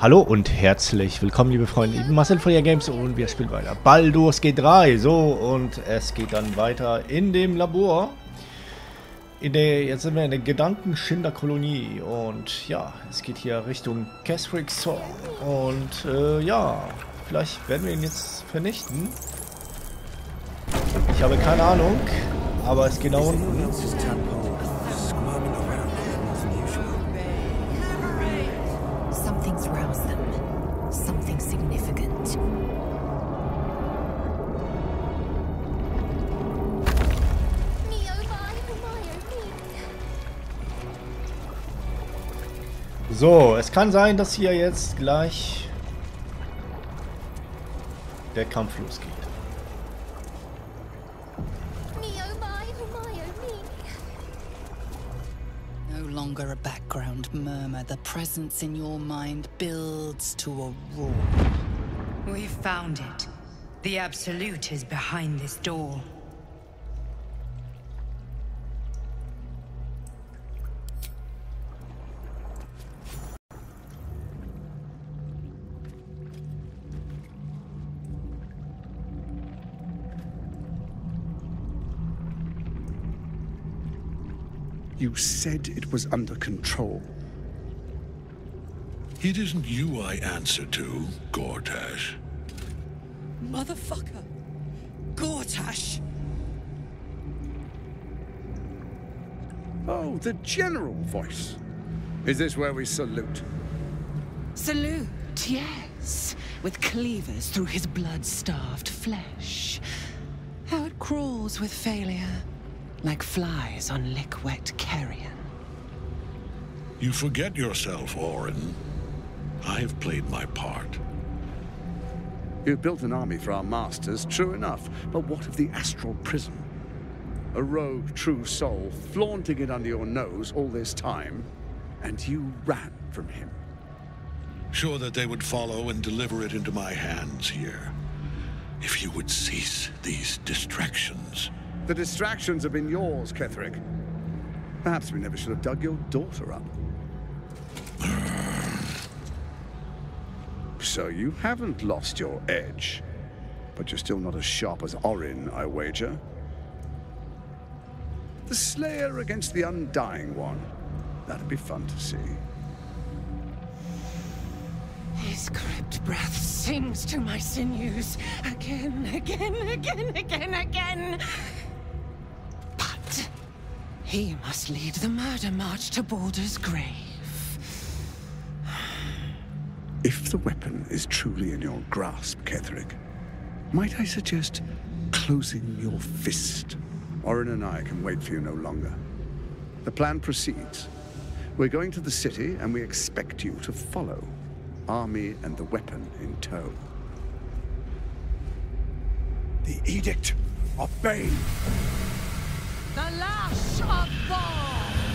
Hallo und herzlich willkommen, liebe Freunde. Ich bin Marcel von der Games und wir spielen weiter. Baldur's G3. So, und es geht dann weiter in dem Labor. In der, jetzt sind wir in der Gedankenschinder-Kolonie und ja, es geht hier Richtung Kesrick's Song. Und äh, ja, vielleicht werden wir ihn jetzt vernichten. Ich habe keine Ahnung, aber es geht da unten. So, es kann sein, dass hier jetzt gleich der Kampf losgeht. No longer a background murmur, the presence in your mind builds to a roar. We found it. The Absolute is behind this door. You said it was under control. It isn't you I answer to, Gortash. Motherfucker! Gortash! Oh, the general voice. Is this where we salute? Salute, yes, with cleavers through his blood-starved flesh. How it crawls with failure, like flies on lick-wet carrion. You forget yourself, Orin. I have played my part. You've built an army for our masters, true enough. But what of the astral prison? A rogue true soul flaunting it under your nose all this time, and you ran from him. Sure that they would follow and deliver it into my hands here. If you would cease these distractions. The distractions have been yours, Ketheric. Perhaps we never should have dug your daughter up. so you haven't lost your edge. But you're still not as sharp as Orin, I wager. The Slayer against the Undying One. That'd be fun to see. His crypt breath sings to my sinews again, again, again, again, again. He must lead the murder march to Baldur's grave. If the weapon is truly in your grasp, Ketheric, might I suggest closing your fist? Orin and I can wait for you no longer. The plan proceeds. We're going to the city, and we expect you to follow. Army and the weapon in tow. The Edict of Bane. The lash of Thor!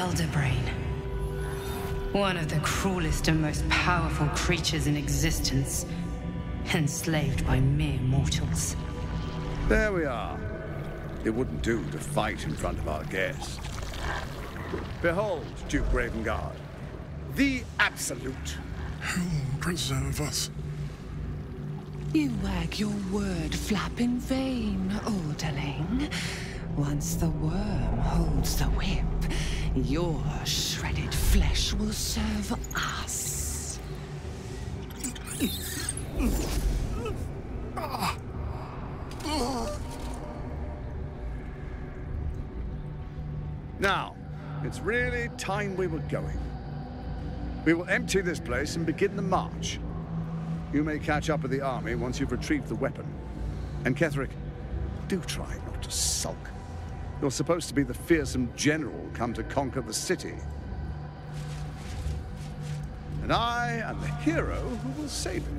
An elder brain. One of the cruelest and most powerful creatures in existence. Enslaved by mere mortals. There we are. It wouldn't do to fight in front of our guest. Behold, Duke Ravengard. The Absolute. Who preserve us. You wag your word flap in vain, orderling. Once the worm holds the whip, your shredded flesh will serve us. Now, it's really time we were going. We will empty this place and begin the march. You may catch up with the army once you've retrieved the weapon. And Ketheric, do try not to sulk. You're supposed to be the fearsome general come to conquer the city. And I am the hero who will save it.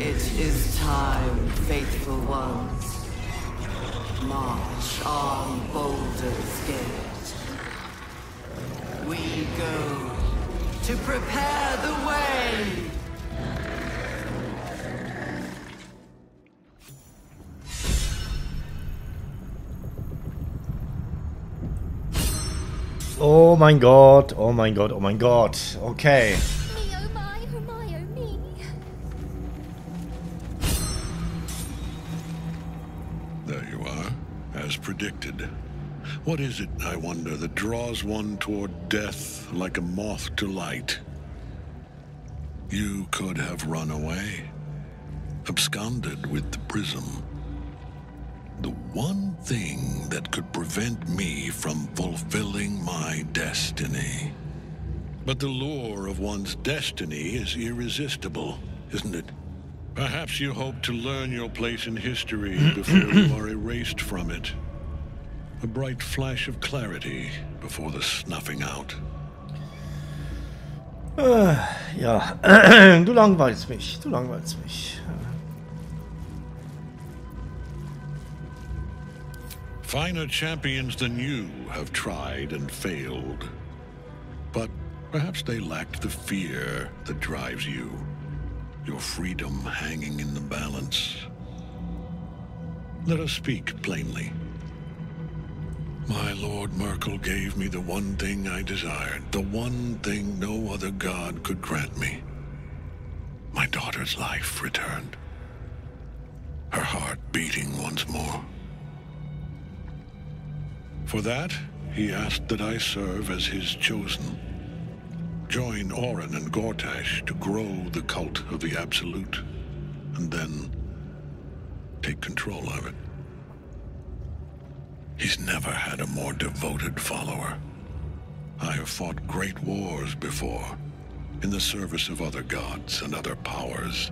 It is time, faithful ones. March on Baldur's Gate. We go to prepare the way. Oh mein Gott, oh mein Gott, oh. Okay. My, my oh me. There you are, as predicted. What is it, I wonder, that draws one toward death like a moth to light? You could have run away, absconded with the prism. The one thing that could prevent me from fulfilling my destiny. But the lure of one's destiny is irresistible, isn't it? Perhaps you hope to learn your place in history before you are erased from it. A bright flash of clarity before the snuffing out. Ah, ja, du langweilst mich, du langweilst mich. Finer champions than you have tried and failed. But perhaps they lacked the fear that drives you. Your freedom hanging in the balance. Let us speak plainly. My Lord Myrkul gave me the one thing I desired, the one thing no other god could grant me. My daughter's life returned. Her heart beating once more. For that, he asked that I serve as his chosen. Join Orin and Gortash to grow the cult of the Absolute, and then take control of it. He's never had a more devoted follower. I have fought great wars before, in the service of other gods and other powers,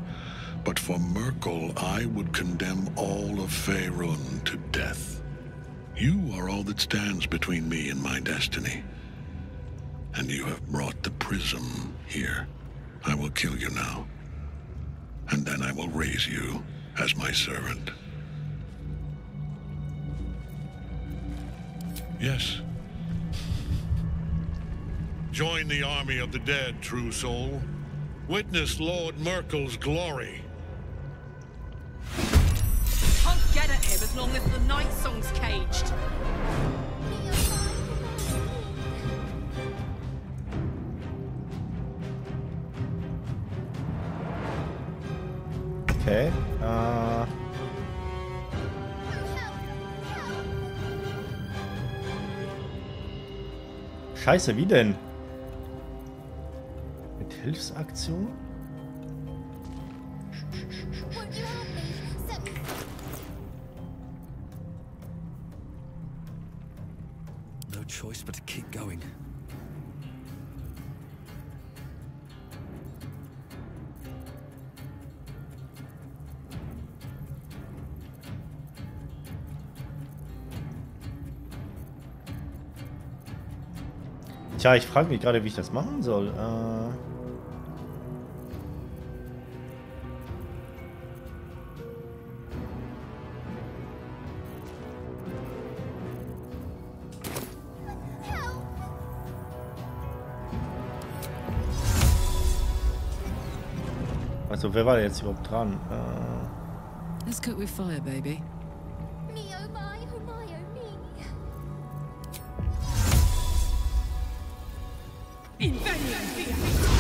but for Myrkul I would condemn all of Faerun to death. You are all that stands between me and my destiny. And you have brought the prism here. I will kill you now. And then I will raise you as my servant. Yes. Join the army of the dead, true soul. Witness Lord Myrkul's glory. Get at him as long as the night song's caged. Okay. Äh, Scheiße, wie denn? Mit Hilfsaktion? Tja, ich frage mich gerade, wie ich das machen soll. Äh, also, wer war jetzt überhaupt dran? Äh, Let's cook with fire, baby. Oh,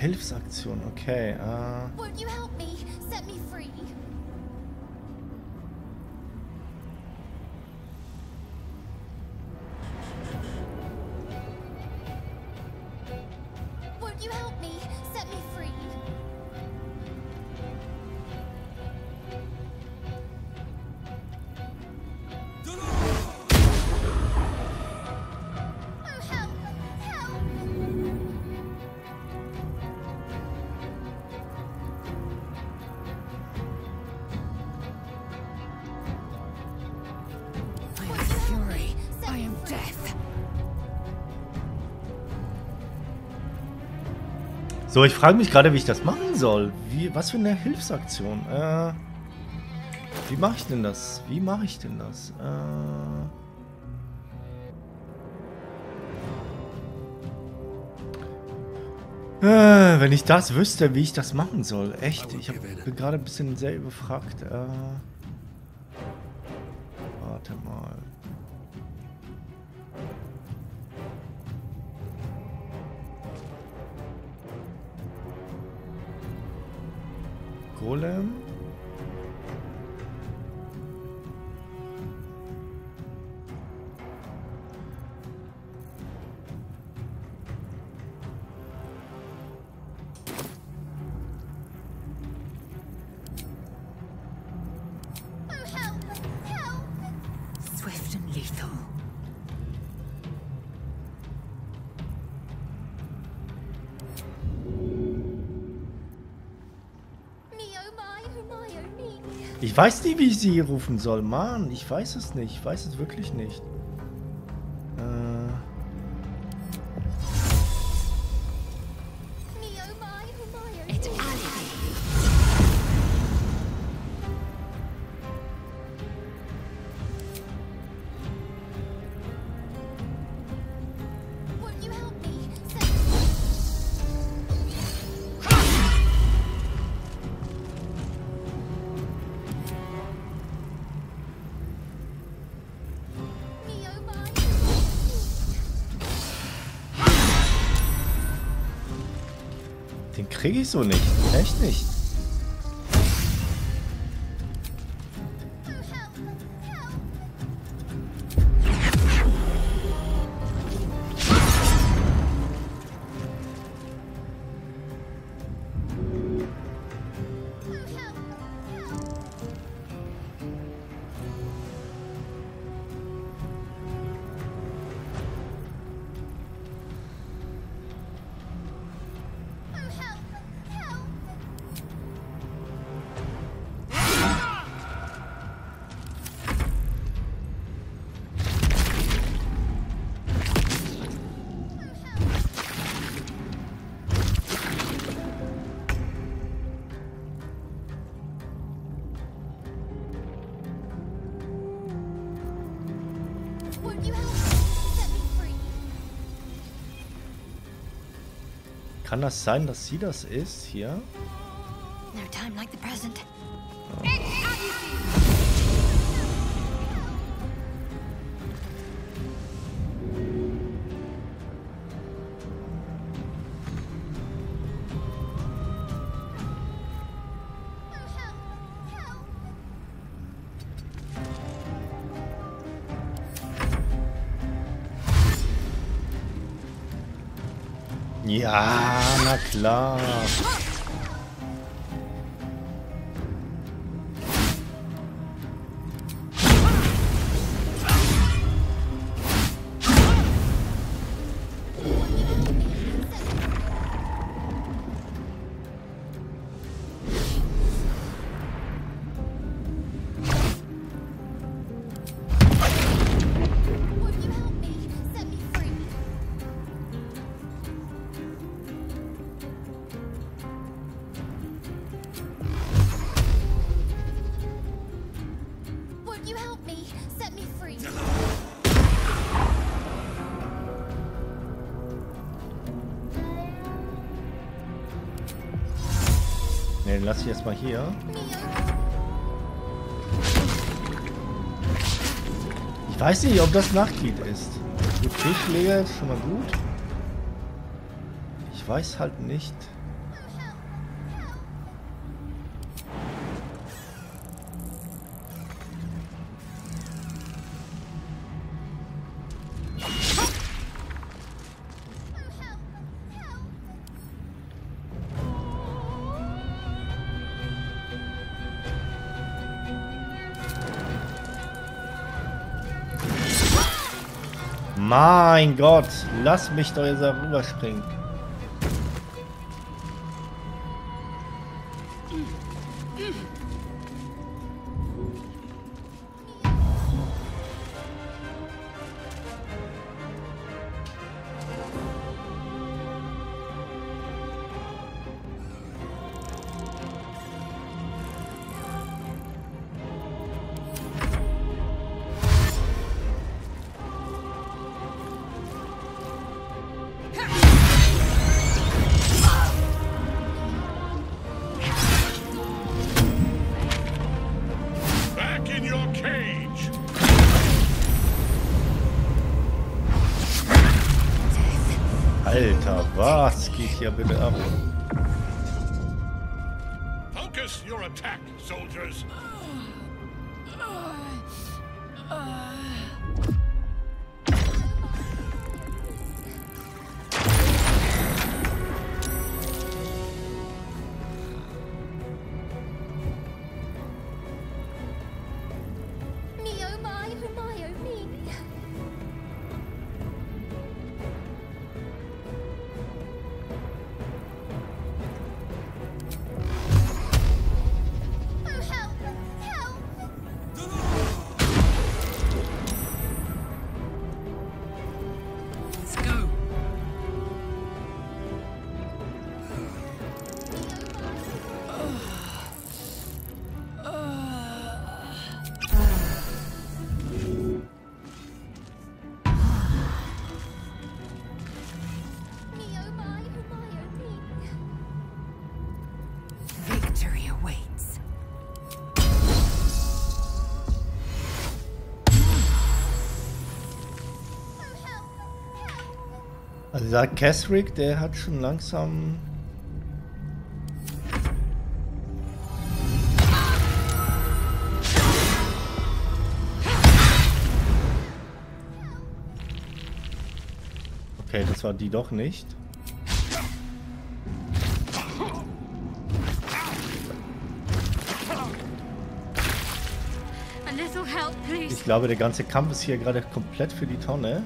Hilfsaktion, okay. Äh, death. So, ich frage mich gerade, wie ich das machen soll. Wie, was für eine Hilfsaktion? Äh, wie mache ich denn das? Wie mache ich denn das? Äh, äh, wenn ich das wüsste, wie ich das machen soll. Echt, ich hab, bin gerade ein bisschen sehr überfragt. Äh, warte mal. Golem. Ich weiß nicht, wie ich sie hier rufen soll. Mann, ich weiß es nicht. Ich weiß es wirklich nicht. Kriege ich so nicht. Echt nicht. Kann das sein, dass sie das ist hier? No time like the present. Ja, لا. Lasse ich erstmal hier. Ich weiß nicht, ob das Nachtlied ist. Gut, Fischleger schon mal gut. Ich weiß halt nicht. Mein Gott, lass mich doch jetzt da rüberspringen. Dieser Kesrick, der hat schon langsam... Okay, das war die doch nicht. Ich glaube, der ganze Kampf ist hier gerade komplett für die Tonne.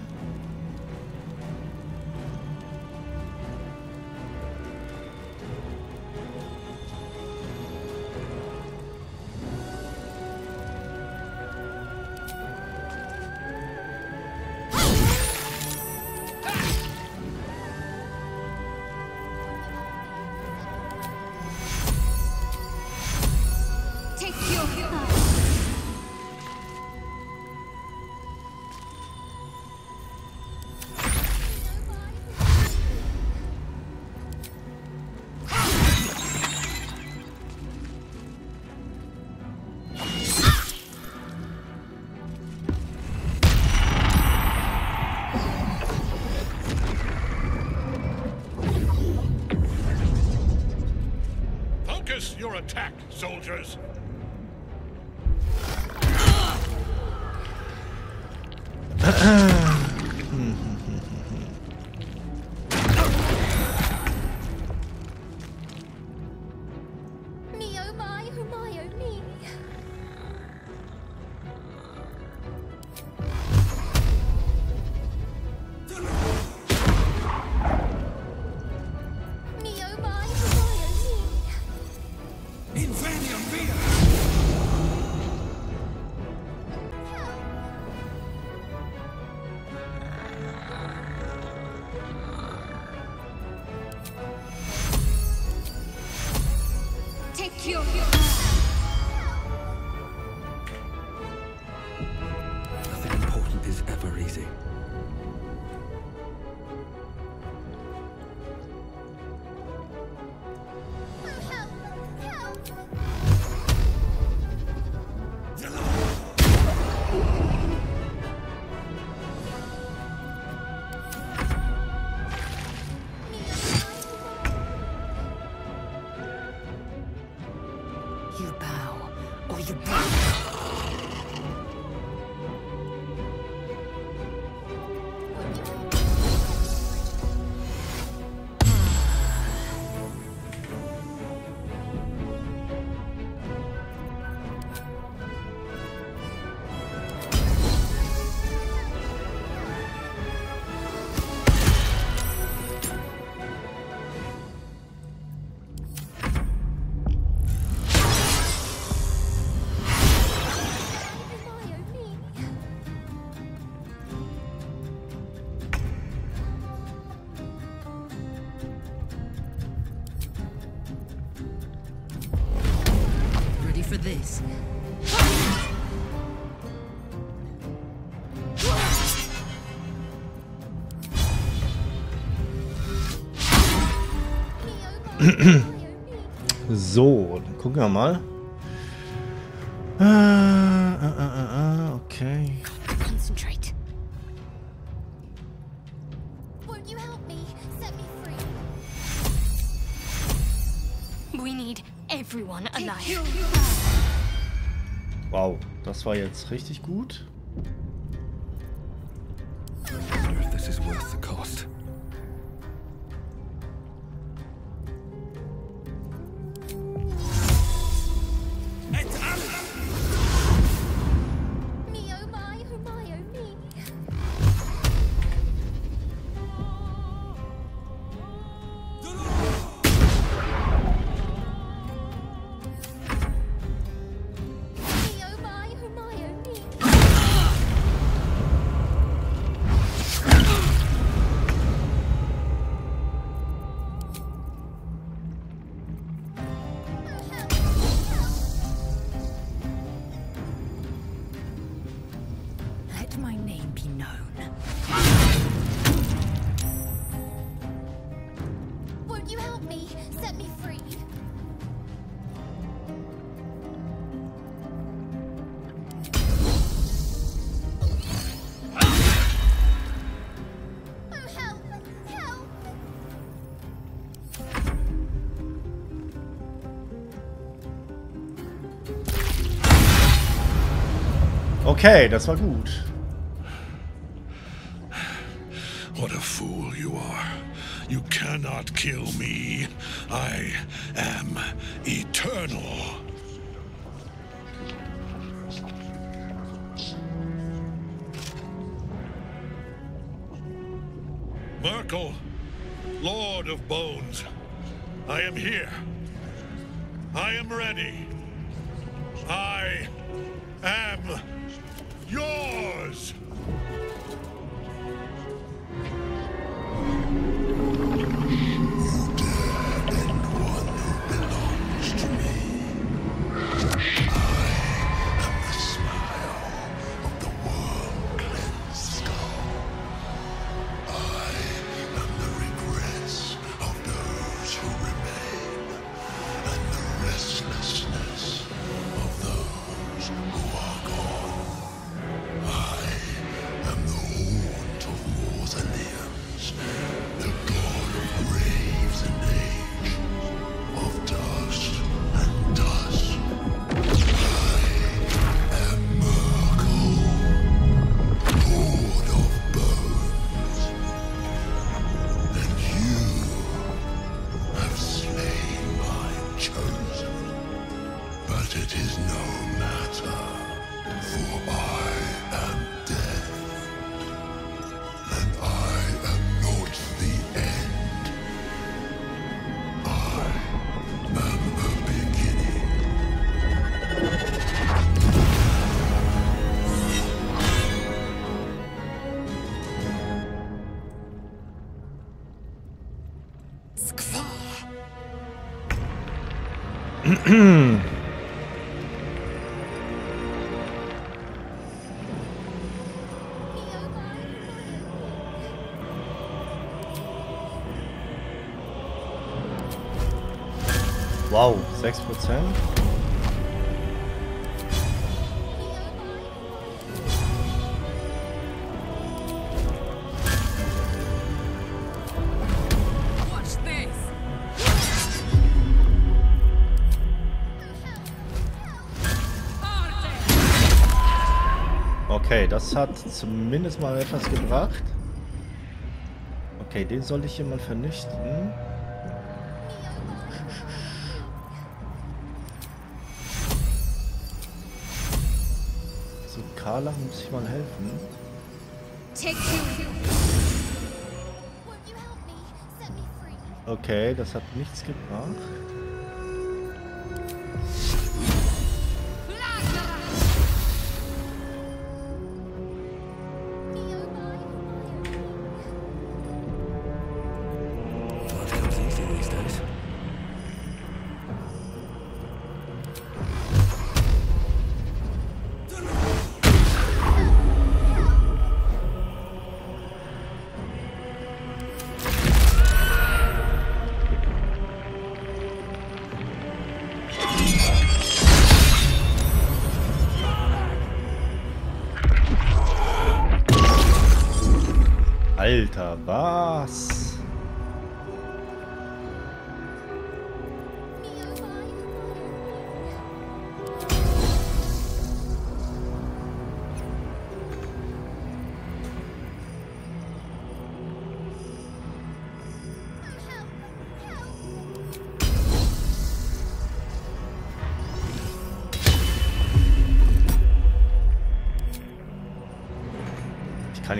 Uh-uh. You bow, or you break. So, dann gucken wir mal. Äh, okay. Concentrate. Won't you help? Set me free. We need everyone. Wow, das war jetzt richtig gut. Okay, das war gut. What a fool you are. You cannot kill me. I am eternal. Myrkul, Lord of Bones, I am here. I am ready. I am Wow, 6%. Das hat zumindest mal etwas gebracht. Okay, den sollte ich hier mal vernichten. So, Carla muss ich mal helfen. Okay, das hat nichts gebracht. Alter,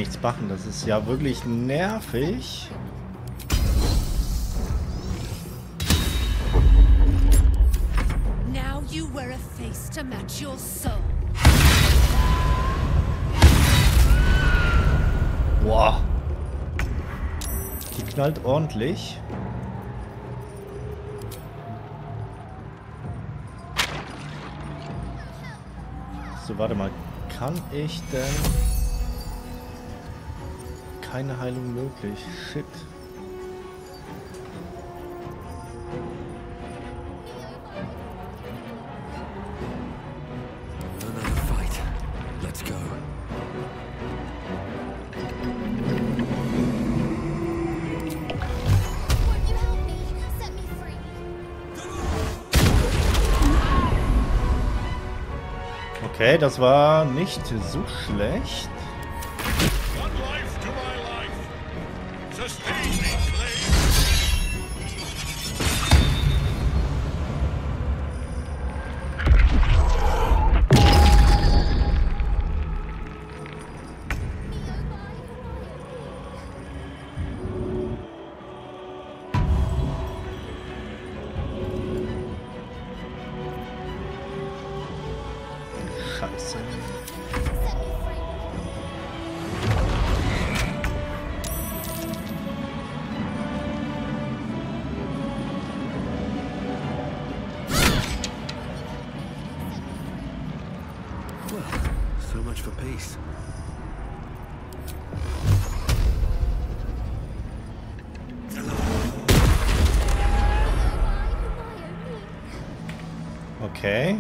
nichts machen. Das ist ja wirklich nervig. Now you wear a face to match your soul. Boah. Die knallt ordentlich. So, warte mal. Kann ich denn... Keine Heilung möglich. Shit. Another fight. Let's go. Won't you help me? Set me free. Okay, das war nicht so schlecht. So much for peace. Okay.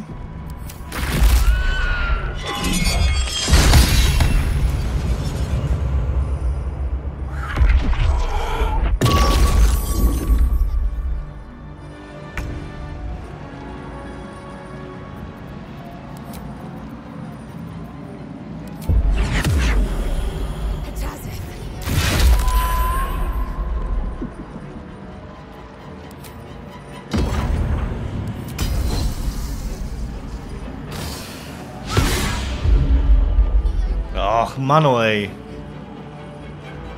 Mano, ey.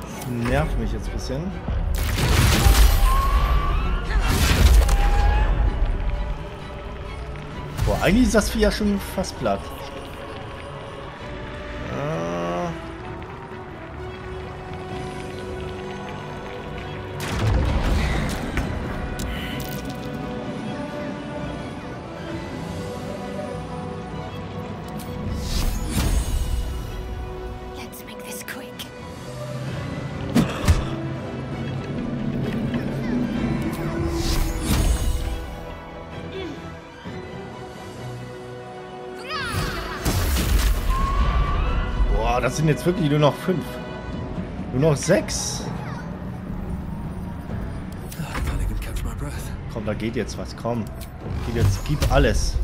Das nervt mich jetzt ein bisschen. Boah, eigentlich ist das Vieh ja schon fast platt. Das sind jetzt wirklich nur noch fünf. Nur noch sechs. Breath. Komm, da geht jetzt was. Komm. Geht jetzt, gib alles.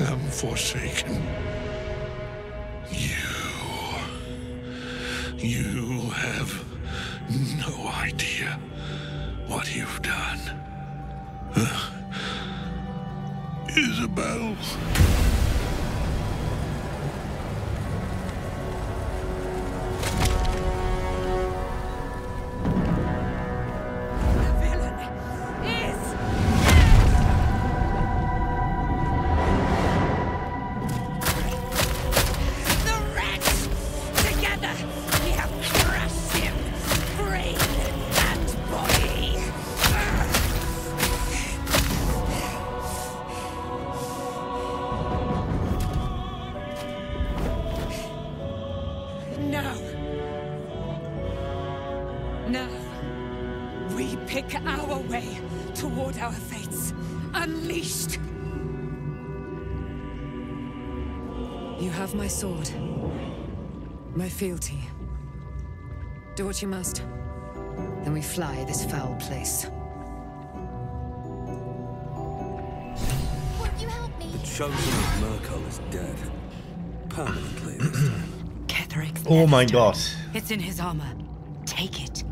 Am forsaken. You. You have no idea what you've done. Isobel. My fealty. Do what you must. Then we fly this foul place. Won't you help me? The chosen of Myrkul is dead. Permanently this time. Ketheric's Oh my god. It's in his armor. Take it.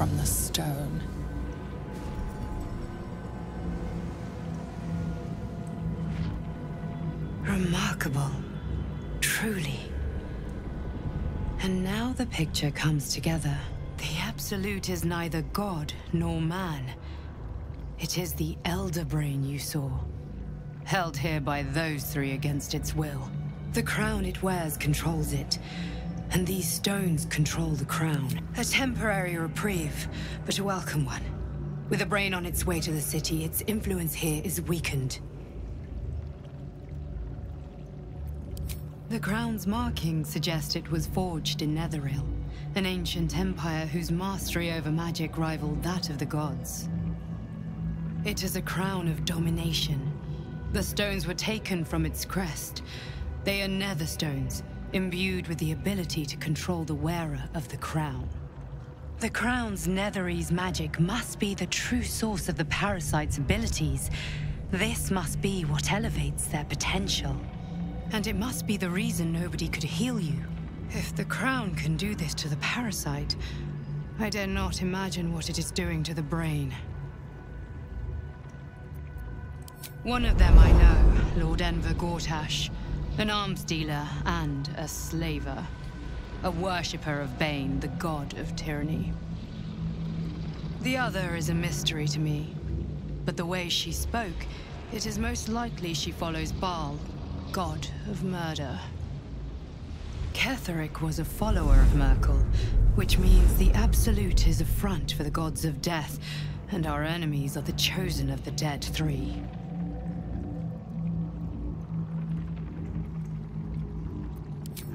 From the stone. Remarkable. Truly. And now the picture comes together. The Absolute is neither god nor man. It is the Elder Brain you saw. Held here by those three against its will. The crown it wears controls it. And these stones control the crown. A temporary reprieve, but a welcome one. With a brain on its way to the city, its influence here is weakened. The crown's markings suggest it was forged in Netheril, an ancient empire whose mastery over magic rivaled that of the gods. It is a crown of domination. The stones were taken from its crest. They are nether stones, imbued with the ability to control the wearer of the crown. The crown's Netherese magic must be the true source of the parasite's abilities. This must be what elevates their potential. And it must be the reason nobody could heal you. If the crown can do this to the parasite, I dare not imagine what it is doing to the brain. One of them I know, Lord Enver Gortash, an arms dealer and a slaver. A worshipper of Bane, the god of tyranny. The other is a mystery to me. But the way she spoke, it is most likely she follows Bhaal, god of murder. Ketheric was a follower of Myrkul, which means the Absolute is a front for the gods of death, and our enemies are the chosen of the Dead Three.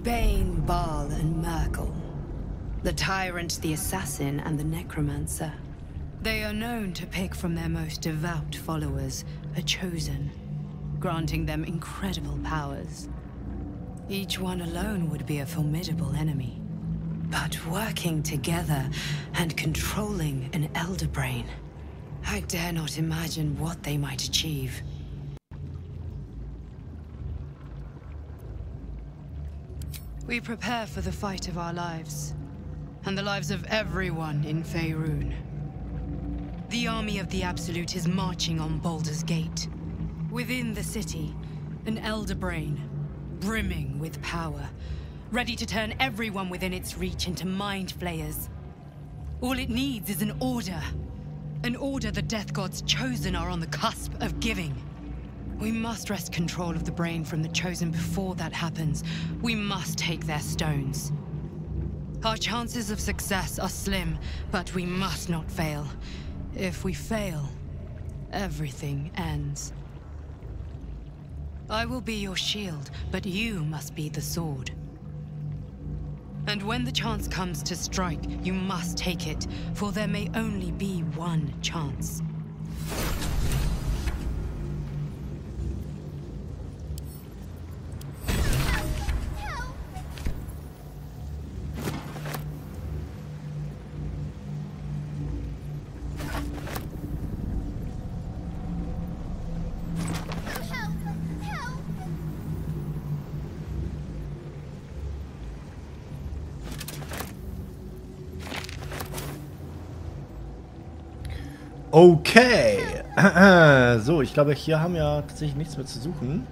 Bane, Bhaal, and Myrkul. The tyrant, the assassin, and the necromancer. They are known to pick from their most devout followers a chosen, granting them incredible powers. Each one alone would be a formidable enemy. But working together and controlling an Elder Brain, I dare not imagine what they might achieve. We prepare for the fight of our lives, and the lives of everyone in Faerun. The army of the Absolute is marching on Baldur's Gate. Within the city, an Elder Brain, brimming with power, ready to turn everyone within its reach into mind flayers. All it needs is an order. An order the Death Gods chosen are on the cusp of giving. We must wrest control of the brain from the Chosen before that happens. We must take their stones. Our chances of success are slim, but we must not fail. If we fail, everything ends. I will be your shield, but you must be the sword. And when the chance comes to strike, you must take it, for there may only be one chance. Okay. So, ich glaube, hier haben wir tatsächlich nichts mehr zu suchen.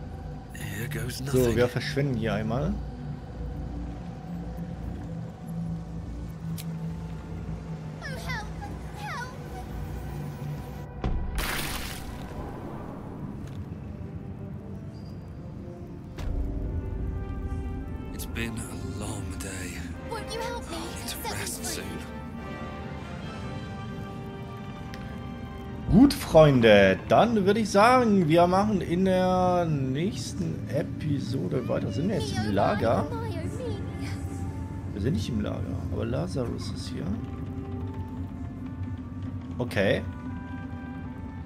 So, wir verschwinden hier einmal. Freunde, dann würde ich sagen, wir machen in der nächsten Episode weiter. Sind wir jetzt im Lager? Wir sind nicht im Lager, aber Lazarus ist hier. Okay.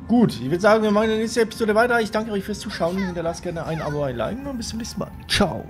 Gut, ich würde sagen, wir machen in der nächsten Episode weiter. Ich danke euch fürs Zuschauen. Hinterlasst gerne ein Abo, ein Like und bis zum nächsten Mal. Ciao.